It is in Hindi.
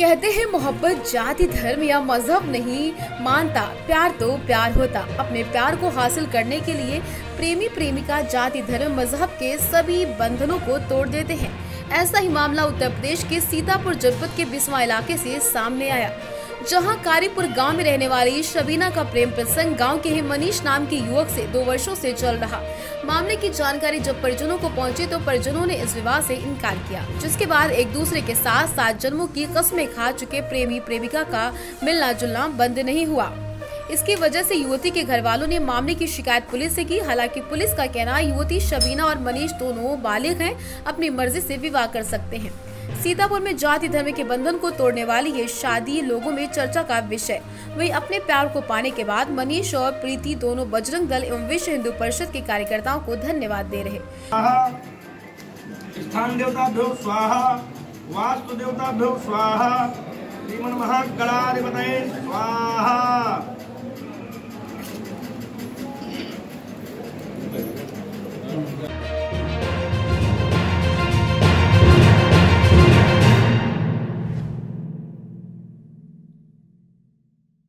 कहते हैं, मोहब्बत जाति, धर्म या मज़हब नहीं, मानता, प्यार तो प्यार होता। अपने प्यार को हासिल करने के लिए प्रेमी, प्रेमिका, जाति, धर्म, मज़हब के सभी बंधनों को तोड़ देते हैं। ऐसा ही मामला उत्तर प्रदेश के सीतापुर जनपद के बिस्वा इलाके से सामने आया। जहाँ कारीपुर गाँव में रहने वाली शबीना का प्रेम प्रसंग गाँव के ही मनीष नाम के युवक से दो वर्षों से चल रहा। मामले की जानकारी जब परिजनों को पहुँची तो परिजनों ने इस विवाह से इनकार किया, जिसके बाद एक दूसरे के साथ सात जन्मों की कस्में खा चुके प्रेमी प्रेमिका का मिलना जुलना बंद नहीं हुआ। इसकी वजह से युवती के घर वालों ने मामले की शिकायत पुलिस से की, हालाँकि पुलिस का कहना युवती शबीना और मनीष दोनों बालिग हैं, अपनी मर्ज़ी से विवाह कर सकते हैं। सीतापुर में जाति धर्म के बंधन को तोड़ने वाली ये शादी लोगों में चर्चा का विषय। वही अपने प्यार को पाने के बाद मनीष और प्रीति दोनों बजरंग दल एवं विश्व हिंदू परिषद के कार्यकर्ताओं को धन्यवाद दे रहे स्थान देवताभ्यो स्वाहा। वास्तु देवताभ्यो स्वाहा। स्वाहा।